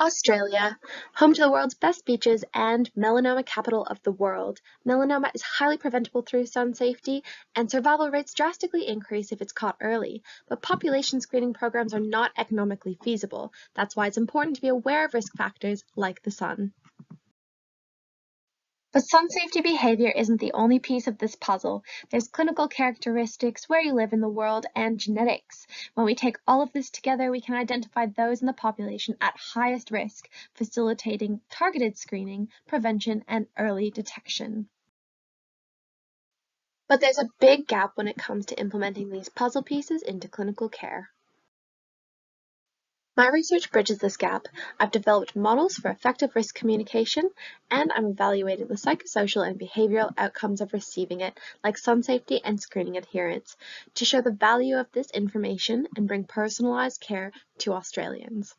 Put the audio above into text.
Australia, home to the world's best beaches and melanoma capital of the world, melanoma is highly preventable through sun safety, and survival rates drastically increase if it's caught early. But population screening programs are not economically feasible. That's why it's important to be aware of risk factors like the sun. But sun safety behavior isn't the only piece of this puzzle. There's clinical characteristics, where you live in the world, and genetics. When we take all of this together, we can identify those in the population at highest risk, facilitating targeted screening, prevention, and early detection. But there's a big gap when it comes to implementing these puzzle pieces into clinical care. My research bridges this gap. I've developed models for effective risk communication, and I'm evaluating the psychosocial and behavioral outcomes of receiving it, like sun safety and screening adherence, to show the value of this information and bring personalized care to Australians.